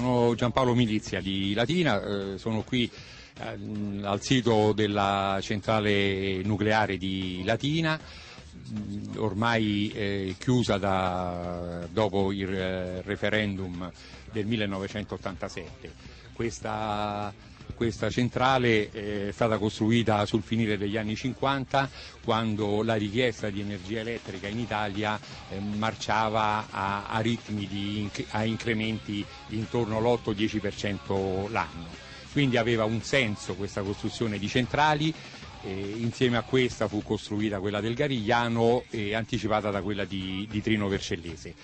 Sono Giampaolo Milizia di Latina, eh, sono qui eh, al sito della centrale nucleare di Latina, ormai eh, chiusa da, dopo il eh, referendum del 1987. Questa, questa centrale eh, è stata costruita sul finire degli anni 50 quando la richiesta di energia elettrica in Italia eh, marciava a, a ritmi di a incrementi intorno all'8-10% l'anno. Quindi aveva un senso questa costruzione di centrali, eh, insieme a questa fu costruita quella del Garigliano e anticipata da quella di, di Trino Vercellese.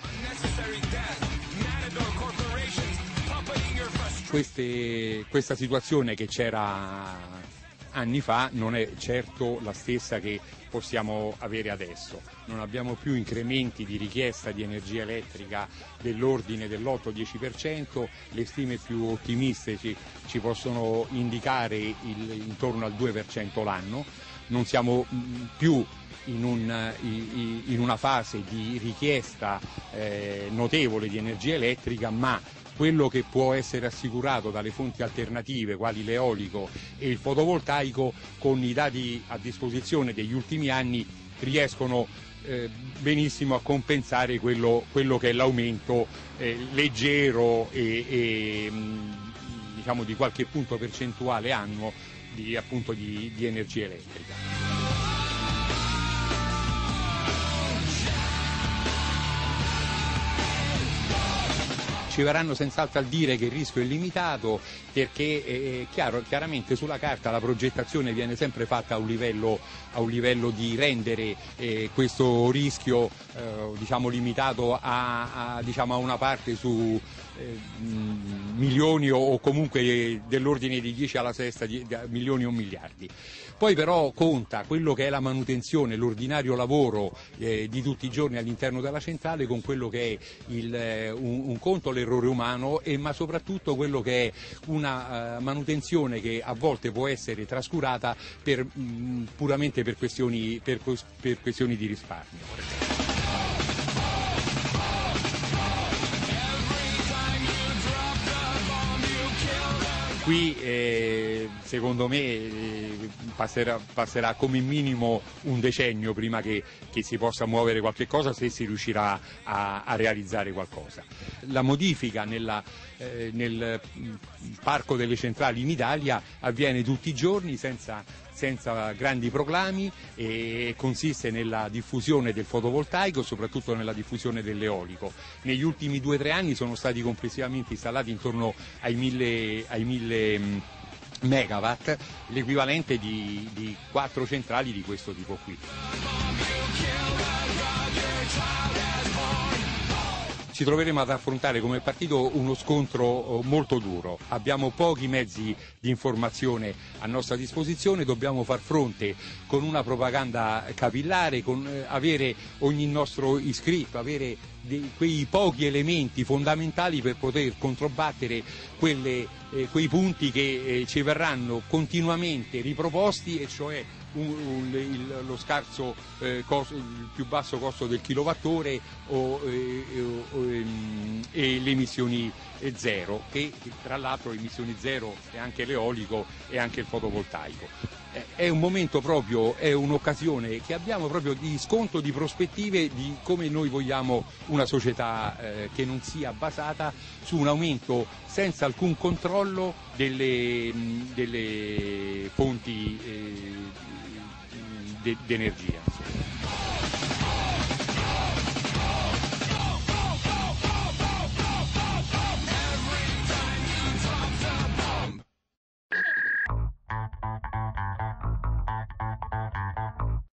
Queste, questa situazione che c'era anni fa non è certo la stessa che possiamo avere adesso. Non abbiamo più incrementi di richiesta di energia elettrica dell'ordine dell'8-10%, le stime più ottimiste ci, ci possono indicare il, intorno al 2% l'anno, non siamo più in, un, in, una fase di richiesta eh, notevole di energia elettrica, ma quello che può essere assicurato dalle fonti alternative quali l'eolico e il fotovoltaico con i dati a disposizione degli ultimi anni riescono eh, benissimo a compensare quello, quello che è l'aumento eh, leggero e, e mh, diciamo di qualche punto percentuale annuo di, appunto, di, di energia elettrica. Ci verranno senz'altro a dire che il rischio è limitato perché eh, chiaro, chiaramente sulla carta la progettazione viene sempre fatta a un livello, a un livello di rendere eh, questo rischio eh, diciamo, limitato a, a, diciamo, a, una parte su eh, milioni o, comunque dell'ordine di 10 alla sesta di, di milioni o miliardi. Poi però conta quello che è la manutenzione, l'ordinario lavoro eh, di tutti i giorni all'interno della centrale con quello che è il, eh, un, un, conto l'errore umano e, ma soprattutto quello che è una uh, manutenzione che a volte può essere trascurata per, mh, puramente per questioni, per, per questioni di risparmio. Qui eh, secondo me eh, passerà, passerà, come minimo un decennio prima che, che, si possa muovere qualche cosa se si riuscirà a, a realizzare qualcosa. La modifica nella, eh, nel mm, parco delle centrali in Italia avviene tutti i giorni senza senza grandi proclami e consiste nella diffusione del fotovoltaico, soprattutto nella diffusione dell'eolico. Negli ultimi due o tre anni sono stati complessivamente installati intorno ai mille, ai mille mm, megawatt, l'equivalente di, di quattro centrali di questo tipo qui. ci troveremo ad affrontare come partito uno scontro oh, molto duro. Abbiamo pochi mezzi di informazione a nostra disposizione, dobbiamo far fronte con una propaganda capillare, con eh, avere ogni nostro iscritto, avere quei pochi elementi fondamentali per poter controbattere quelle, eh, quei punti che eh, ci verranno continuamente riproposti e cioè un, un, il, lo scarso eh, costo, il più basso costo del kilowattora o, eh, o, ehm, e le emissioni eh, zero, che tra l'altro emissioni zero è anche l'eolico e anche il fotovoltaico. È un momento proprio, è un'occasione che abbiamo proprio di sconto di prospettive di come noi vogliamo una società eh, che non sia basata su un aumento senza alcun controllo delle, delle fonti eh, d'energia.